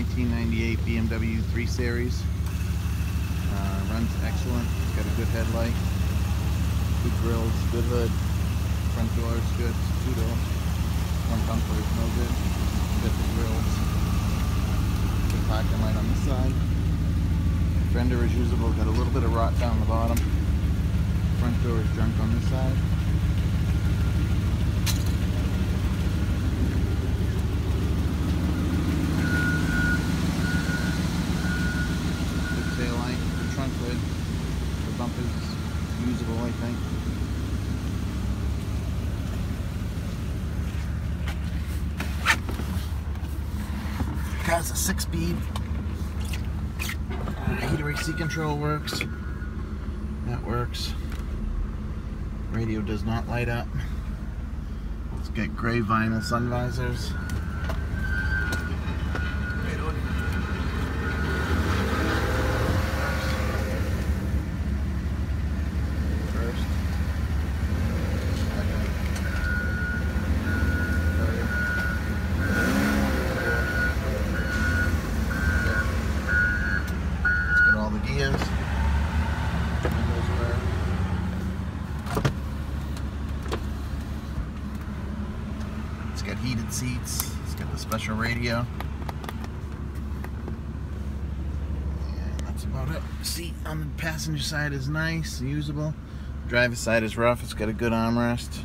1998 BMW 3 Series. Uh, runs excellent. It's got a good headlight, good grills, good hood. Front doors good. Two doors. Front bumper is no good. Got the grills. Good parking light on this side. Fender is usable. Got a little bit of rot down the bottom. Front door is junk on this side. Good tail light, good. The bumper's usable, I think. Car's a six-speed. Uh, heater AC control works. That works. Radio does not light up. Let's get gray vinyl sun visors. It's got heated seats. It's got the special radio. That's about it. Seat on the passenger side is nice, usable. Driver's side is rough. It's got a good armrest.